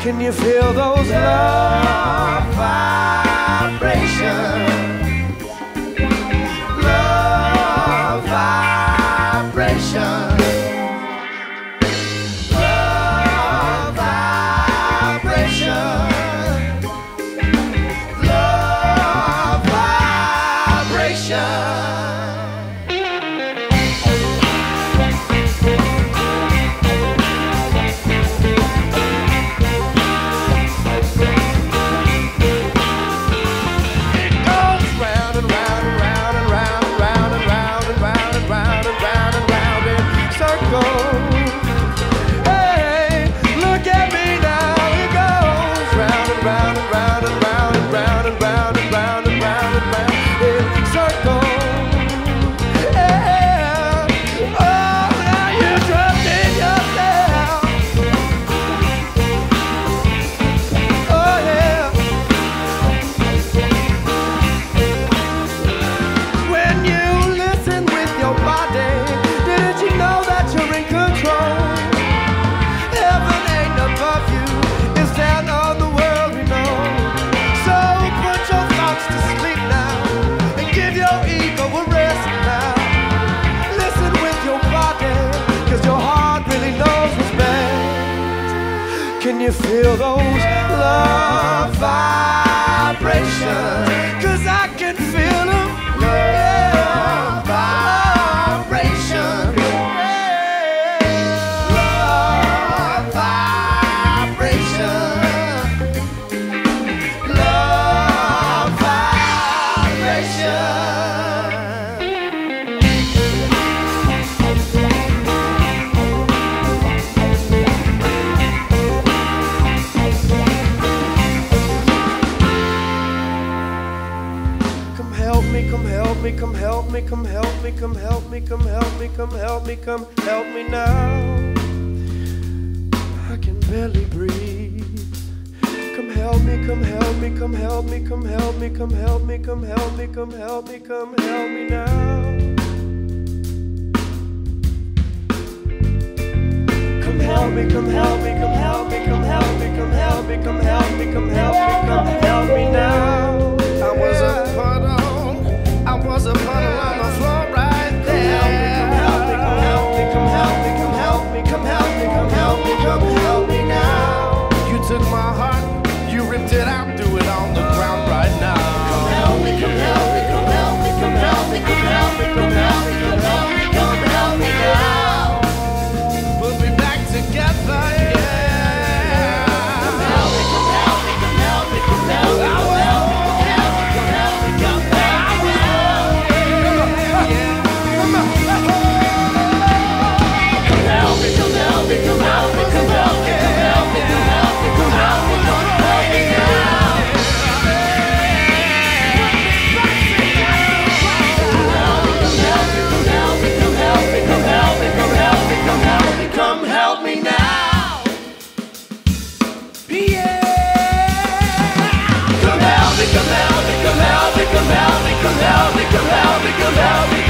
Can you feel those love vibrations? Can you feel those love vibrations? Cause I can feel them. help me, come help me, come help me, come help me, come help me, come help me, come help me now. I can barely breathe. Come help me, come help me, come help me, come help me, come help me, come help me, come help me, come help me now. Come help me, come help me, come help me, come help me, come help me, come help me, come help me, come help me. come out, come out, come out.